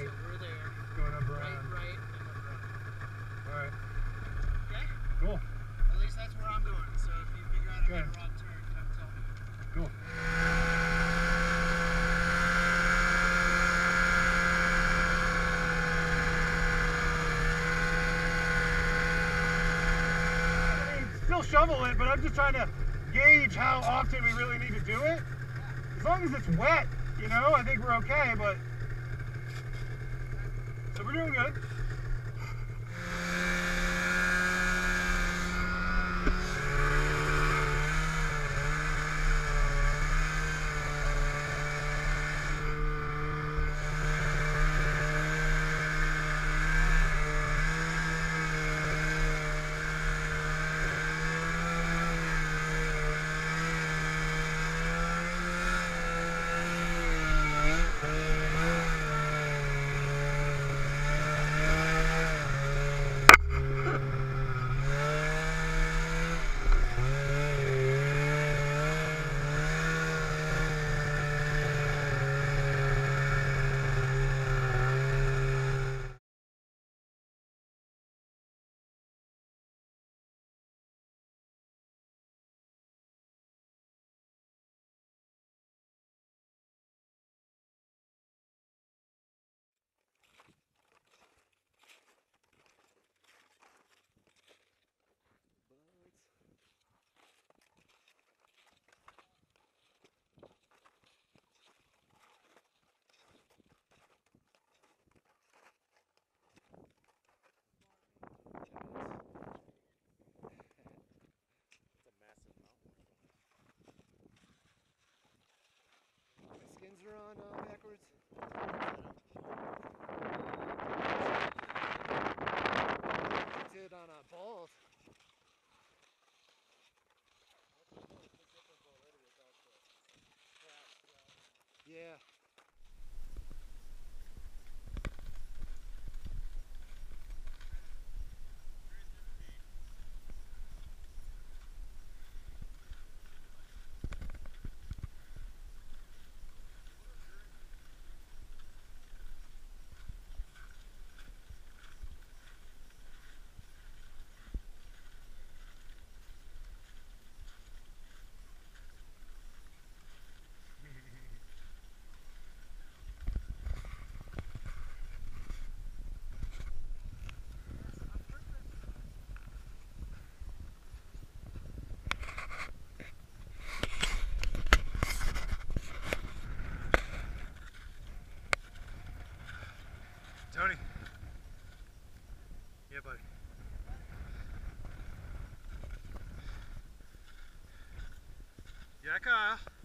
Right, We're there. going up Right, around. right, and up right. Alright, Okay? cool, At least that's where I'm going. So if you figure out Okay. a wrong turn, come tell me. cool. I mean, Still shovel it, but I'm just trying to gauge how often we really need to do it. As long as it's wet, you know, I think we're okay, but. We're doing good. Are on uh, backwards. Did on a bald. Yeah. Yeah, Kyle.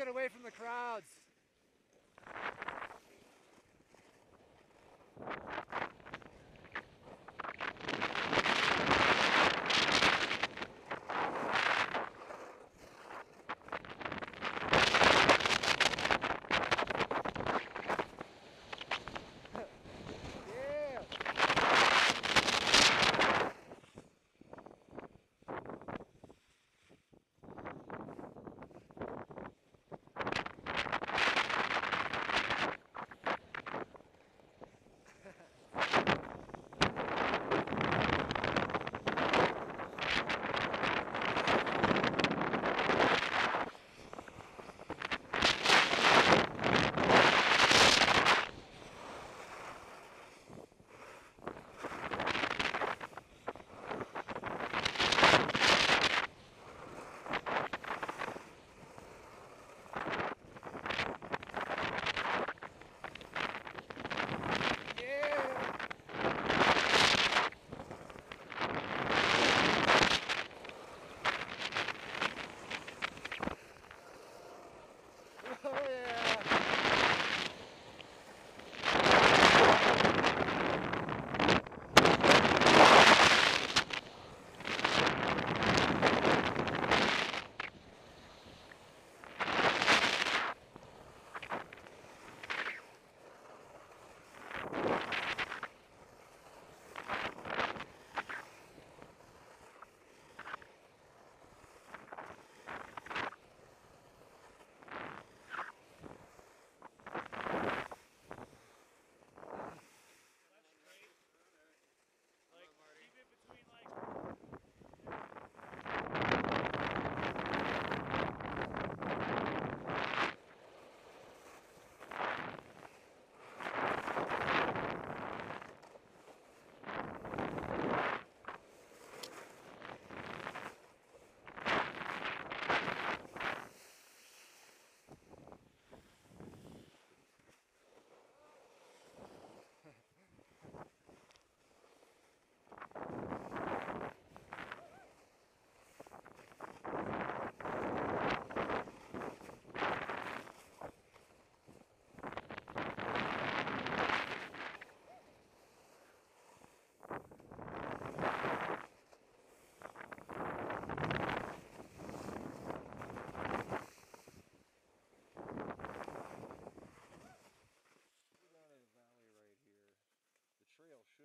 get away from the crowds.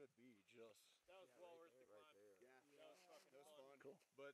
could be just. That was yeah, well right worth there, the right. There. Yeah. yeah. That was fucking That's fun. Cool. But